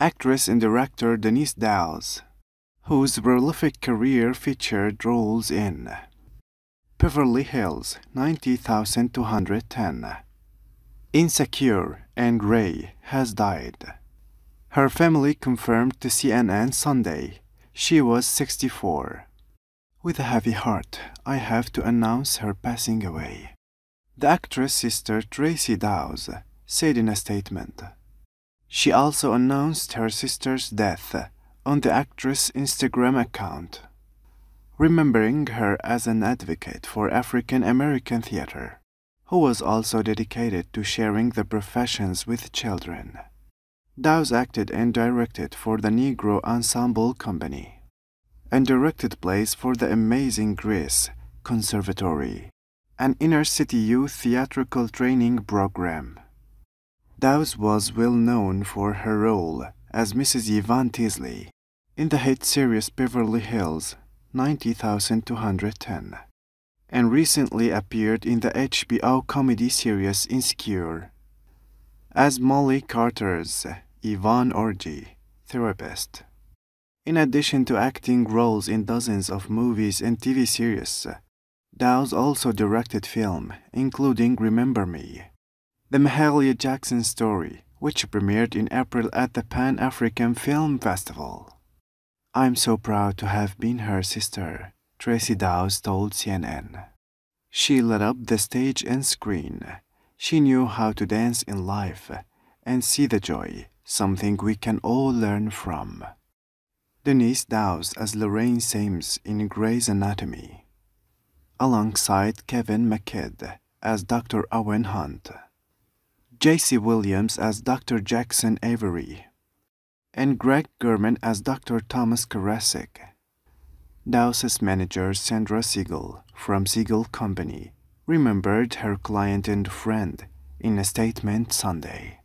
actress and director Denise Dowse, whose prolific career featured roles in Beverly Hills 90210, Insecure, and Ray has died. Her family confirmed to CNN Sunday she was 64. With a heavy heart, I have to announce her passing away. The actress' sister Tracy Dowse said in a statement. She also announced her sister's death on the actress' Instagram account, remembering her as an advocate for African American theater, who was also dedicated to sharing the professions with children. Dowse acted and directed for the Negro Ensemble Company and directed plays for the Amazing Grace Conservatory, an inner city youth theatrical training program. Dowse was well known for her role as Mrs. Yvonne Teasley in the hit series Beverly Hills 90210 and recently appeared in the HBO comedy series Insecure as Molly Carter's Yvonne Orji, therapist. In addition to acting roles in dozens of movies and TV series, Dowse also directed film, including Remember Me, the Mahalia Jackson story, which premiered in April at the Pan African Film Festival. I'm so proud to have been her sister, Tracy Dowse told CNN. She lit up the stage and screen. She knew how to dance in life and see the joy, something we can all learn from. Denise Dowse as Lorraine Sames in Grey's Anatomy, alongside Kevin McKidd as Dr. Owen Hunt. Jesse Williams as Dr. Jackson Avery, and Greg Germann as Dr. Thomas Koracick. Dowse's manager Sandra Siegel from Siegel Company remembered her client and friend in a statement Sunday.